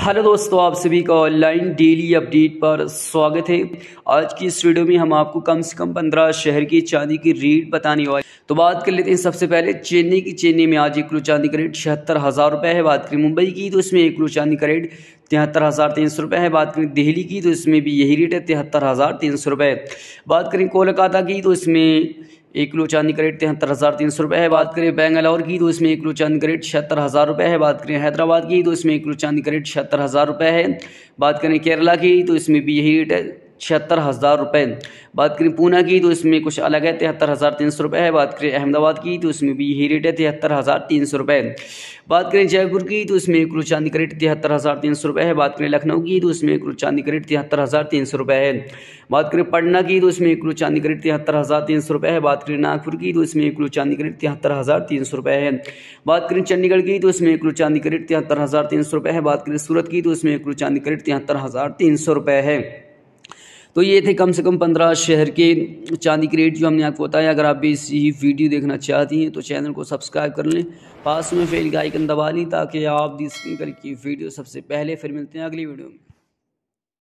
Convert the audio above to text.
Hello दोस्तों, आप सभी का ऑनलाइन डेली अपडेट पर स्वागत है। आज की इस वीडियो में हम आपको कम से कम पंद्रह शहर की चांदी की रेट बताने वाले तो बात कर लेते हैं सबसे पहले, चेन्नई की चेन्नई में आज एक किलो चांदी का रेट छिहत्तर हज़ार रुपये है। बात करें मुंबई की तो इसमें एक किलो चांदी का रेट तिहत्तर हज़ार तीन सौ रुपये है। बात करें दिल्ली की तो इसमें भी यही रेट है, तिहत्तर हज़ार तीन सौ रुपये बात करें कोलकाता की तो इसमें एक किलो चांदी का रेट तिहत्तर हज़ार तीन सौ रुपये है, बात करें बेंगलौर की तो इसमें एक किलो चांदी का रेट छिहत्तर हज़ार रुपये है, बात करें हैदराबाद की तो इसमें एक किलो चांदी का रेट छिहत्तर हज़ार रुपये है। बात करें केरला की तो इसमें भी यही रेट है। छिहत्तर हज़ार रुपये बात करें पूना की तो इसमें कुछ अलग है, तिहत्तर हज़ार तीन सौ रुपये है। बात करें अहमदाबाद की तो इसमें भी यही रेट है, तिहत्तर हज़ार तीन सौ रुपये बात करें जयपुर की तो इसमें किलो चांदी का रेट तिहत्तर हज़ार तीन सौ रुपये है। बात करें लखनऊ की तो इसमें एक किलो चांदी का रेट तिहत्तर हज़ार तीन सौ रुपये है। बात करें पटना की तो इसमें किलो चांदी का रेट तिहत्तर हज़ार तीन सौ रुपये है। बात करें नागपुर की तो इसमें एक चांदी का रेट तिहत्तर हज़ार तीन सौ रुपये है। बात करें चंडीगढ़ की तो इसमें एक किलो चांदी का रेट तिहत्तर हज़ार तीन सौ रुपये है। बात करें सूरत की तो इसमें एक किलो चांदी का रेट तिहत्तर हज़ार तीन सौ रुपये है। तो ये थे कम से कम पंद्रह शहर के चांदी के रेट जो हमने आपको बताया अगर आप भी इसी वीडियो देखना चाहती हैं तो चैनल को सब्सक्राइब कर लें। पास में फेल का आइकन दबा लें, ताकि आप दी स्क्रीन करके वीडियो सबसे पहले फिर मिलते हैं अगली वीडियो में।